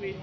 with